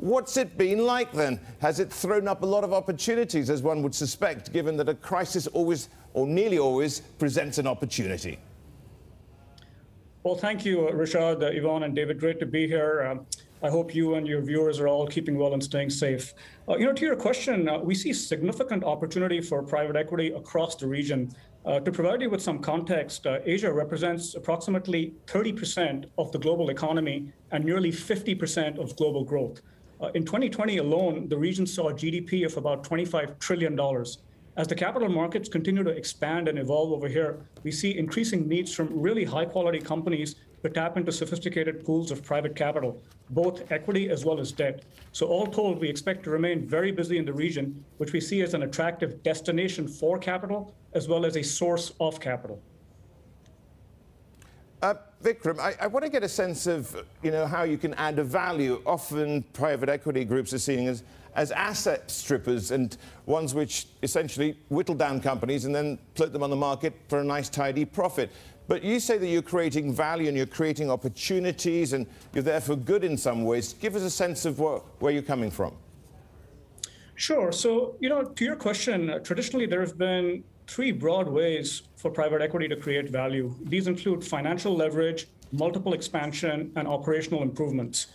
What's it been like then? Has it thrown up a lot of opportunities, as one would suspect, given that a crisis always, or nearly always, presents an opportunity? Well, thank you, uh, Rishaad, uh, Yvonne, and David. Great to be here. Um, I hope you and your viewers are all keeping well and staying safe. Uh, you know, to your question, uh, we see significant opportunity for private equity across the region. Uh, to provide you with some context, uh, Asia represents approximately 30% of the global economy and nearly 50% of global growth. Uh, in 2020 alone, the region saw a GDP of about $25 trillion. As the capital markets continue to expand and evolve over here, we see increasing needs from really high quality companies to tap into sophisticated pools of private capital, both equity as well as debt. So, all told, we expect to remain very busy in the region, which we see as an attractive destination for capital as well as a source of capital. Uh, Vikram, I, I, want to get a sense of you know how you can add a value. Often, private equity groups are seen as as asset strippers and ones which essentially whittle down companies and then float them on the market for a nice, tidy profit. But you say that you're creating value and you're creating opportunities and you're there for good in some ways. Give us a sense of what, where you're coming from. Sure. So, you know, to your question, uh, traditionally there have been three broad ways for private equity to create value. These include financial leverage, multiple expansion, and operational improvements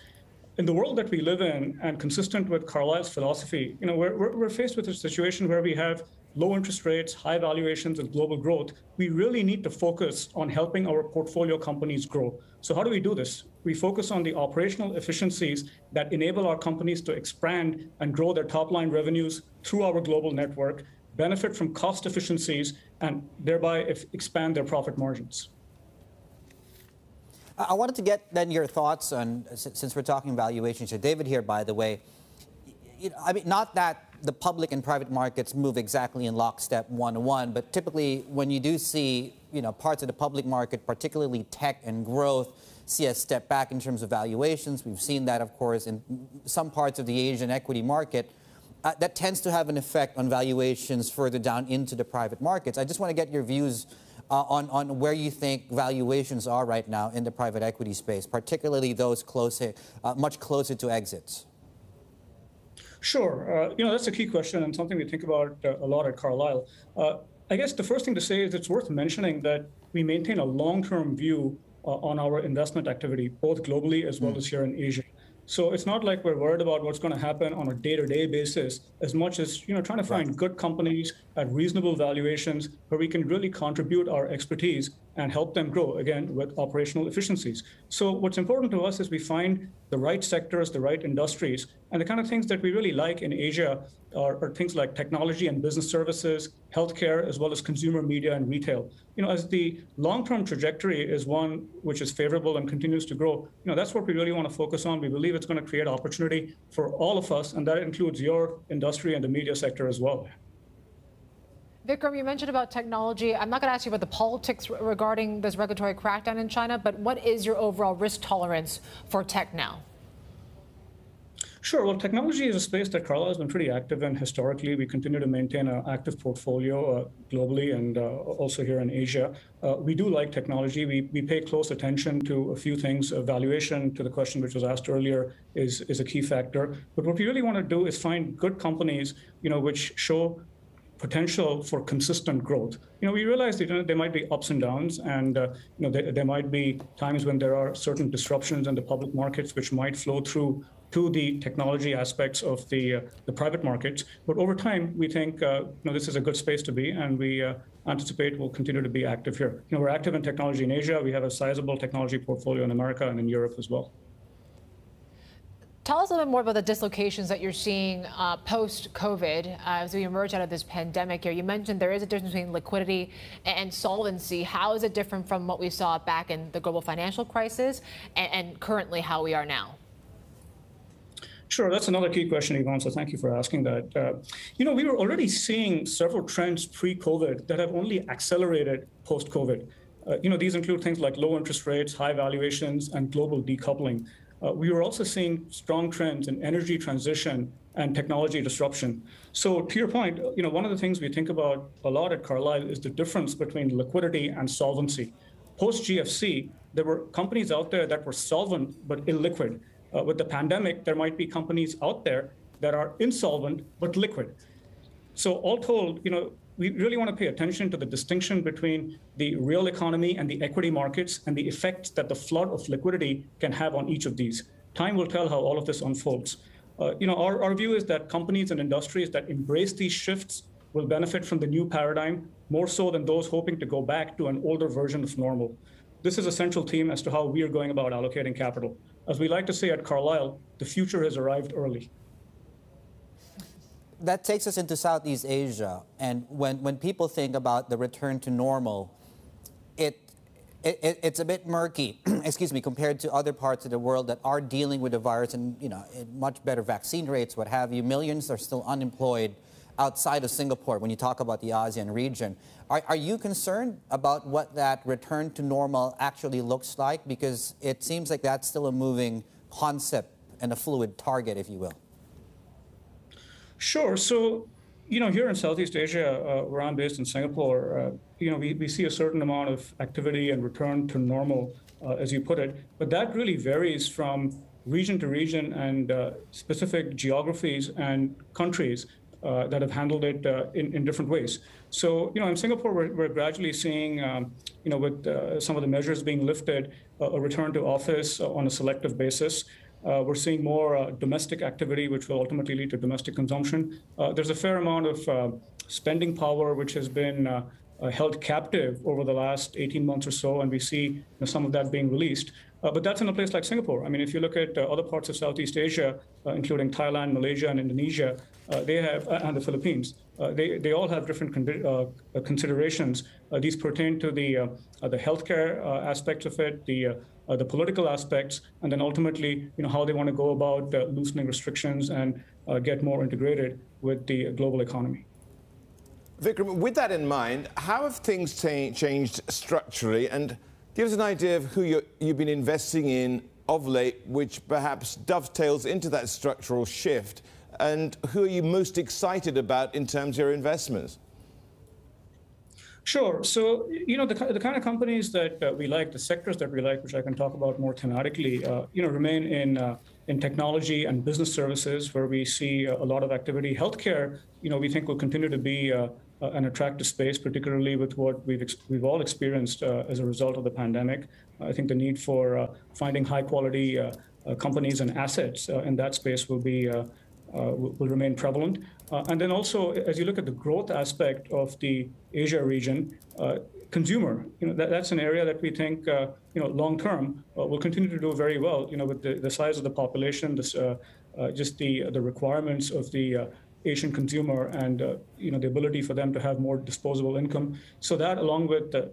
in the world that we live in and consistent with Carlyle's philosophy, you know, we're, we're faced with a situation where we have low interest rates, high valuations, and global growth. We really need to focus on helping our portfolio companies grow. So how do we do this? We focus on the operational efficiencies that enable our companies to expand and grow their top line revenues through our global network, benefit from cost efficiencies, and thereby expand their profit margins. I wanted to get then your thoughts on, since we're talking valuations here, David here, by the way, you know, I mean, not that the public and private markets move exactly in lockstep one to one, but typically when you do see, you know, parts of the public market, particularly tech and growth, see a step back in terms of valuations. We've seen that, of course, in some parts of the Asian equity market. Uh, that tends to have an effect on valuations further down into the private markets. I just want to get your views uh, on, on where you think valuations are right now in the private equity space, particularly those closer, uh, much closer to exits? Sure. Uh, you know, that's a key question and something we think about uh, a lot at Carlyle. Uh, I guess the first thing to say is it's worth mentioning that we maintain a long-term view uh, on our investment activity, both globally as well mm. as here in Asia. So it's not like we're worried about what's going to happen on a day-to-day basis as much as you know trying to find right. good companies at reasonable valuations where we can really contribute our expertise and help them grow again with operational efficiencies. So what's important to us is we find the right sectors, the right industries, and the kind of things that we really like in Asia are, are, things like technology and business services, healthcare, as well as consumer media and retail. You know, as the long-term trajectory is one which is favorable and continues to grow, you know, that's what we really want to focus on. We believe it's going to create opportunity for all of us, and that includes your industry and the media sector as well. Vikram, you mentioned about technology. I'm not going to ask you about the politics regarding this regulatory crackdown in China, but what is your overall risk tolerance for tech now? Sure. Well, technology is a space that Carlyle has been pretty active in historically. We continue to maintain an active portfolio uh, globally and uh, also here in Asia. Uh, we do like technology. We, we pay close attention to a few things. Valuation, to the question which was asked earlier, is, is a key factor. But what we really want to do is find good companies, you know, which show potential for consistent growth. You know, we realize that you know, there might be ups and downs, and uh, you know, there, there, might be times when there are certain disruptions in the public markets which might flow through to the technology aspects of the uh, the private markets. But over time, we think uh, you know this is a good space to be, and we uh, anticipate will continue to be active here. You know, we're active in technology in Asia. We have a sizable technology portfolio in America and in Europe as well. Tell us a little bit more about the dislocations that you're seeing uh, post COVID uh, as we emerge out of this pandemic here. You mentioned there is a difference between liquidity and solvency. How is it different from what we saw back in the global financial crisis and, and currently how we are now? Sure, that's another key question, Yvonne. So thank you for asking that. Uh, you know, we were already seeing several trends pre-COVID that have only accelerated post-COVID. Uh, you know, these include things like low interest rates, high valuations, and global decoupling. Uh, we were also seeing strong trends in energy transition and technology disruption. So to your point, you know, one of the things we think about a lot at Carlyle is the difference between liquidity and solvency. Post GFC, there were companies out there that were solvent but illiquid. Uh, with the pandemic, there might be companies out there that are insolvent but liquid. So all told, you know, we really want to pay attention to the distinction between the real economy and the equity markets and the effect that the flood of liquidity can have on each of these. Time will tell how all of this unfolds. Uh, you know, our, our view is that companies and industries that embrace these shifts will benefit from the new paradigm more so than those hoping to go back to an older version of normal. This is a central theme as to how we are going about allocating capital. As we like to say at Carlyle, the future has arrived early that takes us into Southeast Asia. And when, when people think about the return to normal, it, it, it's a bit murky, excuse me, compared to other parts of the world that are dealing with the virus and, you know, much better vaccine rates, what have you. Millions are still unemployed outside of Singapore when you talk about the ASEAN region. Are, are you concerned about what that return to normal actually looks like? Because it seems like that's still a moving concept and a fluid target, if you will. Sure. So, you know, here in Southeast Asia, uh, where I'm based in Singapore, uh, you know, we, we see a certain amount of activity and return to normal, uh, as you put it. But that really varies from region to region and uh, specific geographies and countries uh, that have handled it uh, in, in different ways. So, you know, in Singapore, we're, we're gradually seeing, um, you know, with some of the measures being lifted, a return to office on a selective basis. Uh, we're seeing more uh, domestic activity, which will ultimately lead to domestic consumption. Uh, there's a fair amount of uh, spending power which has been uh, uh, held captive over the last 18 months or so, and we see you know, some of that being released. Uh, but that's in a place like Singapore. I mean, if you look at uh, other parts of Southeast Asia, uh, including Thailand, Malaysia, and Indonesia, they have, and the Philippines, they, they all have different con- considerations. these pertain to the, the healthcare aspects of it, the uh, the political aspects, and then ultimately, you know, how they want to go about uh, loosening restrictions and uh, get more integrated with the global economy. Vikram, with that in mind, how have things changed structurally? And give us an idea of who you have been investing in of late, which perhaps dovetails into that structural shift. And who are you most excited about in terms of your investments? Sure. So, you know, the, the kind of companies that uh, we like, the sectors that we like, which I can talk about more thematically, uh, you know, remain in uh, in technology and business services, where we see a lot of activity. Healthcare, you know, we think will continue to be uh, an attractive space, particularly with what we've ex- we've all experienced uh, as a result of the pandemic. I think the need for uh, finding high quality companies and assets in that space will be will remain prevalent. Uh, and then also, as you look at the growth aspect of the Asia region, uh, consumer, you know, that, that's an area that we think, you know, long term will continue to do very well. You know, with the, the size of the population, this, just the the requirements of the Asian consumer and uh, you know the ability for them to have more disposable income. So that, along with uh,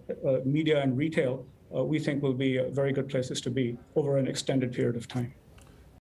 media and retail, uh, we think will be very good places to be over an extended period of time.